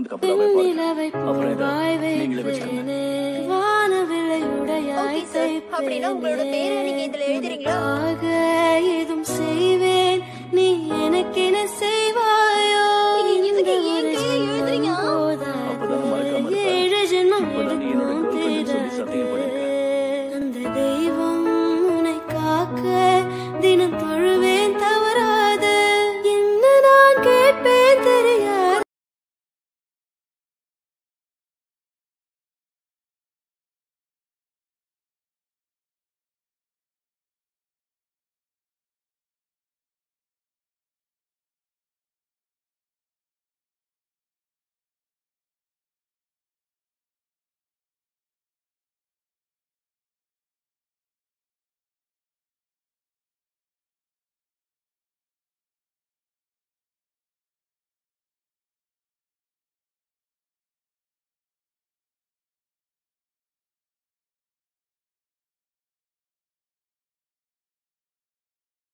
வந்து கப்பலாவே அப்புறம் இதை நீங்களே வச்சுக்கோங்க செய்வேன். நீ எனக்கு என்ன செய்வாயோ? ஏழு ஜென்மம் அந்த தெய்வம் உன்னை காக்க தினம்